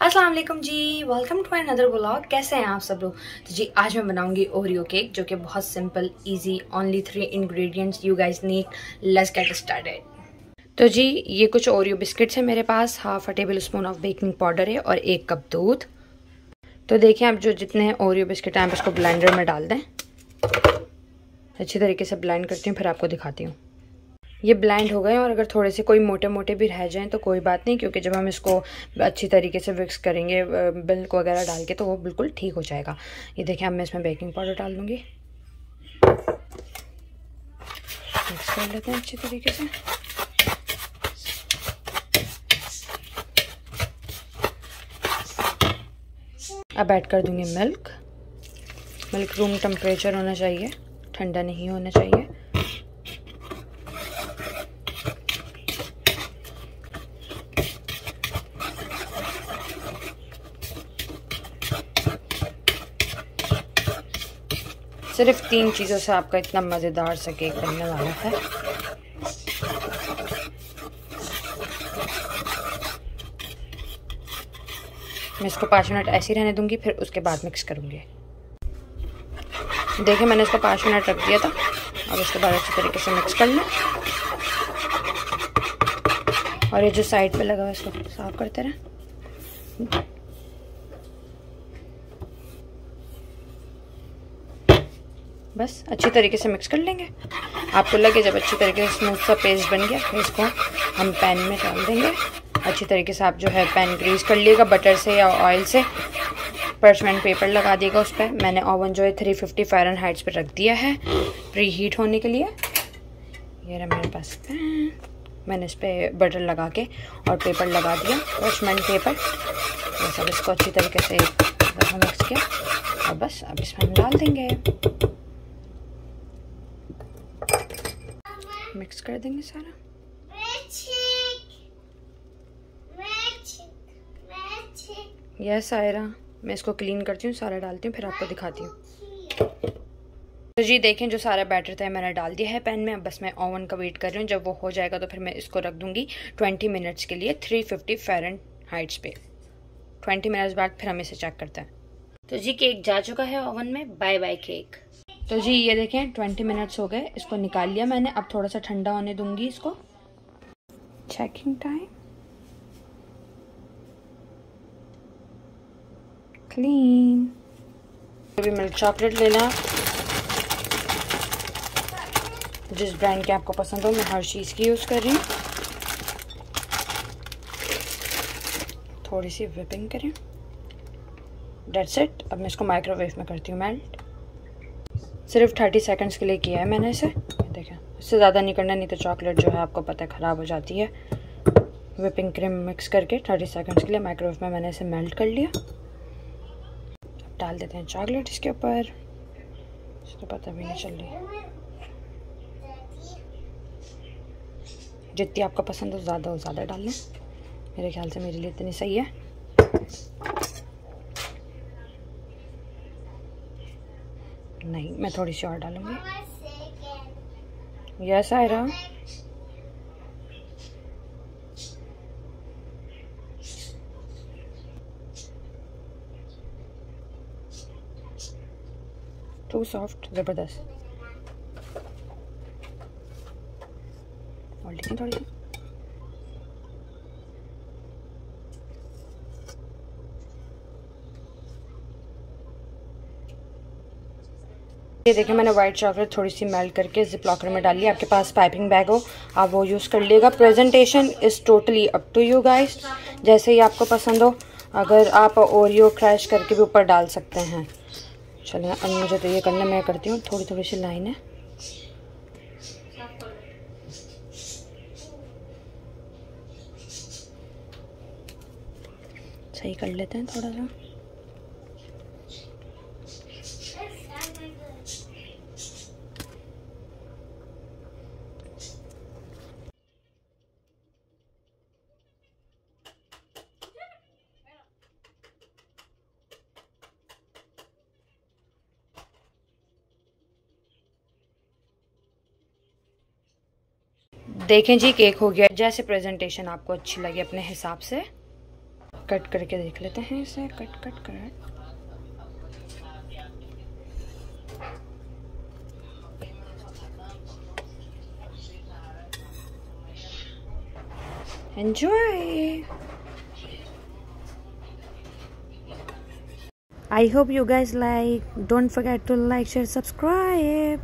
अस्सलाम वालेकुम जी वेलकम टू अनदर ब्लॉग कैसे हैं आप सब लोग? तो जी, आज मैं बनाऊँगी ओरियो केक जो कि बहुत simple easy only three ingredients you guys need let's get started तो जी, ये कुछ ओरियो बिस्किट्स हैं मेरे पास. Half a tablespoon of baking powder है और एक कप दूध. तो देखिए आप जो जितने ओरियो बिस्किट हैं, आप इसको ब्लेंडर में डाल दें. अच्छी तरीके से ब्लेंड करती हूँ, फिर आपको दिखाती हूँ. ये ब्लेंड हो गए और अगर थोड़े से कोई मोटे मोटे भी रह जाएँ तो कोई बात नहीं, क्योंकि जब हम इसको अच्छी तरीके से मिक्स करेंगे मिल्क वगैरह डाल के तो वो बिल्कुल ठीक हो जाएगा। ये देखिए, अब मैं इसमें बेकिंग पाउडर डाल दूँगी। मिक्स कर लेते हैं अच्छी तरीके से। अब ऐड कर दूँगी मिल्क मिल्क रूम टेम्परेचर होना चाहिए, ठंडा नहीं होना चाहिए। सिर्फ़ तीन चीज़ों से आपका इतना मज़ेदार सा केक बनने वाला है। मैं इसको पाँच मिनट ऐसे ही रहने दूँगी, फिर उसके बाद मिक्स करूँगी। देखिए, मैंने इसको पाँच मिनट रख दिया था। अब इसके बाद अच्छी तरीके से मिक्स कर लें। और ये जो साइड पे लगा हुआ है, इसको साफ़ करते रहें। बस, अच्छी तरीके से मिक्स कर लेंगे। आपको लगे जब अच्छी तरीके से स्मूथ सा पेस्ट बन गया फिर इसको हम पैन में डाल देंगे। अच्छी तरीके से आप जो है पैन ग्रीस कर लीजिएगा बटर से या ऑयल से। पर्चमेंट पेपर लगा दिएगा उस पर मैंने ओवन जो है थ्री फिफ्टी फायरन हाइट्स पर रख दिया है प्री हीट होने के लिए। ये रहा मेरे पास पैन मैंने इस पर बटर लगा के और पेपर लगा दिया। पर्चमेंट पेपर ये सब इसको अच्छी तरीके से मिक्स किया। और बस, अब इसमें हम डाल देंगे। मिक्स कर देंगे सारा। यस आयरा मैं इसको क्लीन करती हूँ सारा डालती हूँ फिर आपको दिखाती हूँ। तो जी देखें जो सारा बैटर था मैंने डाल दिया है पैन में। अब बस मैं ओवन का वेट कर रही हूँ जब वो हो जाएगा तो फिर मैं इसको रख दूँगी ट्वेंटी मिनट्स के लिए थ्री फिफ्टी फेरन हाइट्स पे। ट्वेंटी मिनट्स बाद फिर हम इसे चेक करते हैं। तो जी केक जा चुका है ओवन में। बाय बाय केक तो जी, ये देखें ट्वेंटी मिनट्स हो गए। इसको निकाल लिया मैंने। अब थोड़ा सा ठंडा होने दूँगी इसको। चेकिंग टाइम क्लीन अभी मिल्क चॉकलेट लेना। जिस ब्रांड के आपको पसंद हो, मैं हर चीज़ की यूज़ कर रही हूँ। थोड़ी सी विपिंग करें। डेट्स इट अब मैं इसको माइक्रोवेव में करती हूँ मेल्ट सिर्फ़ थर्टी सेकेंड्स के लिए किया है मैंने इसे। देखें। इससे ज़्यादा नहीं करना, नहीं तो चॉकलेट जो है आपको पता है ख़राब हो जाती है। विपिंग क्रीम मिक्स करके थर्टी सेकेंड्स के लिए माइक्रोवेव में मैंने इसे मेल्ट कर लिया। अब डाल देते हैं चॉकलेट इसके ऊपर। इसको पता भी नहीं चल रही। जितनी आपको पसंद हो, ज़्यादा हो ज़्यादा डाल लें मेरे ख्याल से मेरे लिए इतनी सही है। नहीं मैं थोड़ी सी और डालूँगी। यस आयरा टू सॉफ्ट ज़बरदस्त। और थोड़ी ये देखिए, मैंने व्हाइट चॉकलेट थोड़ी सी मेल्ट करके जिप लॉकर में डाली। आपके पास पाइपिंग बैग हो, आप वो यूज़ कर लीजिएगा। Presentation is totally up to you guys जैसे ही आपको पसंद हो, अगर आप ओरियो क्रैश करके भी ऊपर डाल सकते हैं। चलिए अब मुझे तो ये करने, मैं करती हूँ। थोड़ी थोड़ी सी लाइन है। सही कर लेते हैं थोड़ा सा। देखें जी केक हो गया जैसे प्रेजेंटेशन आपको अच्छी लगी अपने हिसाब से कट करके देख लेते हैं इसे कट कट कर enjoy i hope you guys like don't forget to like share subscribe